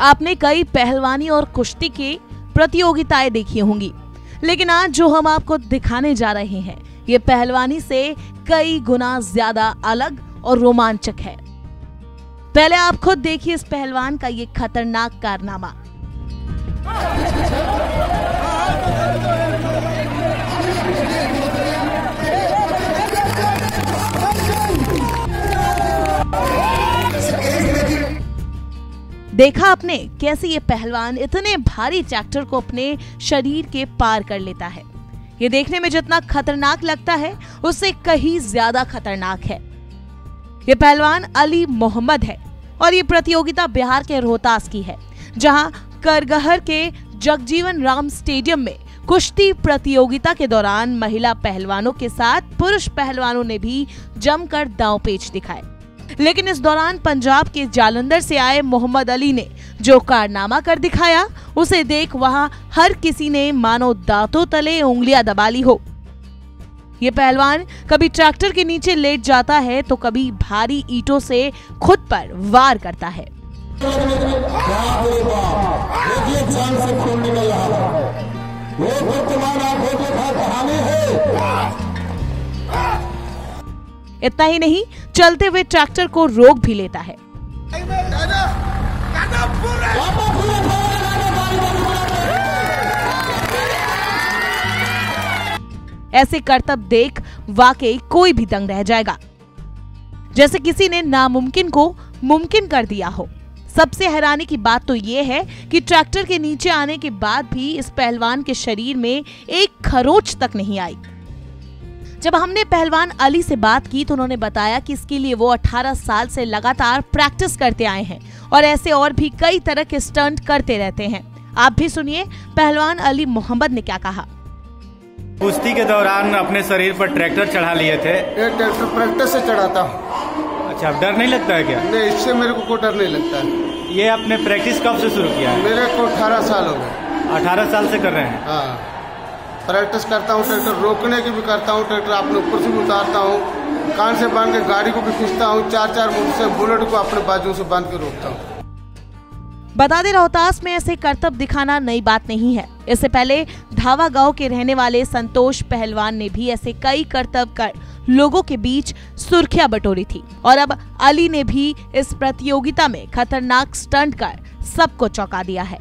आपने कई पहलवानी और कुश्ती की प्रतियोगिताएँ देखी होंगी। लेकिन आज जो हम आपको दिखाने जा रहे हैं, ये पहलवानी से कई गुना ज़्यादा अलग और रोमांचक है। पहले आप खुद देखिए इस पहलवान का ये खतरनाक कारनामा। देखा आपने कैसे ये पहलवान इतने भारी ट्रैक्टर को अपने शरीर के पार कर लेता है। ये देखने में जितना खतरनाक लगता है, उससे कहीं ज़्यादा खतरनाक है। ये पहलवान अली मोहम्मद है और ये प्रतियोगिता बिहार के रोहतास की है, जहाँ करगहर के जगजीवन राम स्टेडियम में कुश्ती प्रतियोगिता के दौरान महिला पहलवानों के साथ पुरुष पहलवानों ने भी जमकर दांव पेच दिखाए। लेकिन इस दौरान पंजाब के जालंधर से आए मोहम्मद अली ने जो कारनामा कर दिखाया, उसे देख वहाँ हर किसी ने मानो दांतों तले उंगलियाँ दबा ली हो। ये पहलवान कभी ट्रैक्टर के नीचे लेट जाता है तो कभी भारी ईंटों से खुद पर वार करता है। इतना ही नहीं चलते हुए ट्रैक्टर को रोक भी लेता है। ऐसे करतब देख वाकई कोई भी दंग रह जाएगा। जैसे किसी ने नामुमकिन को मुमकिन कर दिया हो। सबसे हैरानी की बात तो ये है कि ट्रैक्टर के नीचे आने के बाद भी इस पहलवान के शरीर में एक खरोच तक नहीं आई। जब हमने पहलवान अली से बात की तो उन्होंने बताया कि इसके लिए वो 18 साल से लगातार प्रैक्टिस करते आए हैं और ऐसे और भी कई तरह के स्टंट करते रहते हैं। आप भी सुनिए पहलवान अली मोहम्मद ने क्या कहा। कुश्ती के दौरान अपने शरीर पर ट्रैक्टर चढ़ा लिए थे। ये ट्रैक्टर प्रैक्टिस से चढ़ाता हूँ। अच्छा डर नहीं लगता है क्या? नहीं इससे मेरे को कोई डर नहीं लगता है। ये आपने प्रैक्टिस कब से शुरू किया है? मेरे को अठारह साल हो गए। अठारह साल से कर रहे हैं। हाँ। प्रैक्टिस करता हूँ, ट्रैक्टर रोकने की भी करता हूँ, ट्रैक्टर अपने ऊपर से भी उतारता हूँ। कान से बाँध के गाड़ी को भी खींचता हूँ चार चार से बुलेट को अपने बाजू से बाँध के रोकता हूँ। बता दें, रोहतास में ऐसे करतब दिखाना नई बात नहीं है। इससे पहले धावा गाँव के रहने वाले संतोष पहलवान ने भी ऐसे कई करतब कर लोगों के बीच सुर्खियाँ बटोरी थी। और अब अली ने भी इस प्रतियोगिता में खतरनाक स्टंट कर सबको चौंका दिया है।